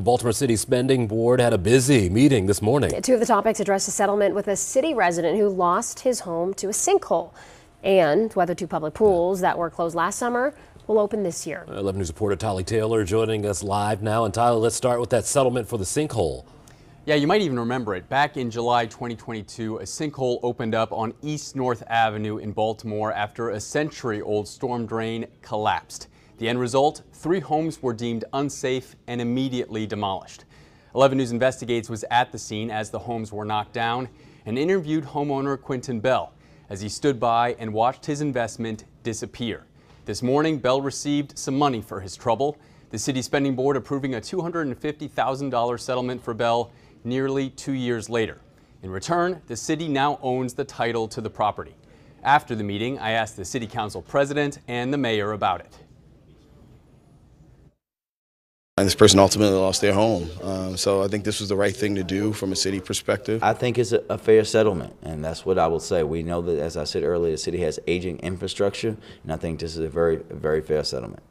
Baltimore City Spending Board had a busy meeting this morning. Two of the topics addressed a settlement with a city resident who lost his home to a sinkhole and whether two public pools that were closed last summer will open this year. 11 News reporter Tyler Taylor joining us live now. And Tyler, let's start with that settlement for the sinkhole. Yeah, you might even remember it. Back in July 2022, a sinkhole opened up on East North Avenue in Baltimore after a century old storm drain collapsed. The end result three homes were deemed unsafe and immediately demolished. 11 News Investigates was at the scene as the homes were knocked down and interviewed homeowner Quentin Bell as he stood by and watched his investment disappear. This morning, Bell received some money for his trouble. The city spending board approving a $250,000 settlement for Bell nearly two years later. In return, the city now owns the title to the property. After the meeting, I asked the city council president and the mayor about it. And this person ultimately lost their home. Um, so I think this was the right thing to do from a city perspective. I think it's a, a, fair settlement, and that's what I will say. We know that, as I said earlier, the city has aging infrastructure, and I think this is a very, very fair settlement.